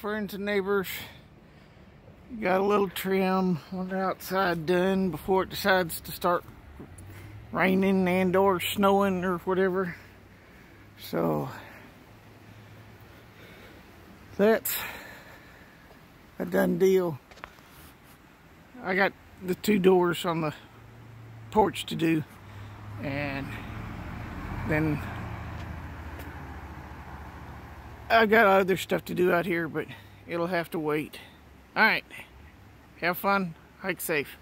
friends and neighbors. Got a little trim on the outside done before it decides to start raining and or snowing or whatever. So that's a done deal. I got the two doors on the porch to do and then I got other stuff to do out here but it'll have to wait. All right. Have fun. Hike safe.